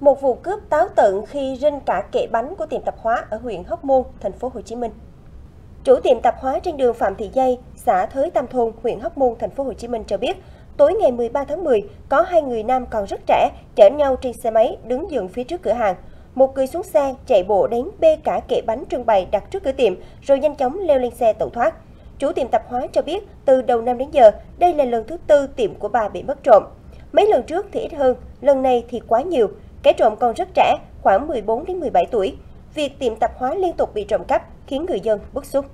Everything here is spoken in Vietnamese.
Một vụ cướp táo tợn khi rinh cả kệ bánh của tiệm tạp hóa ở huyện Hóc Môn, thành phố Hồ Chí Minh. Chủ tiệm tạp hóa trên đường Phạm Thị Dây, xã Thới Tam Thôn, huyện Hóc Môn, thành phố Hồ Chí Minh cho biết, tối ngày 13 tháng 10, có hai người nam còn rất trẻ chở nhau trên xe máy đứng dựng phía trước cửa hàng. Một người xuống xe chạy bộ đến bê cả kệ bánh trưng bày đặt trước cửa tiệm rồi nhanh chóng leo lên xe tẩu thoát. Chủ tiệm tạp hóa cho biết từ đầu năm đến giờ, đây là lần thứ tư tiệm của bà bị mất trộm. Mấy lần trước thì ít hơn, lần này thì quá nhiều. Kẻ trộm còn rất trẻ, khoảng 14 đến 17 tuổi. Việc tiệm tạp hóa liên tục bị trộm cắp khiến người dân bức xúc.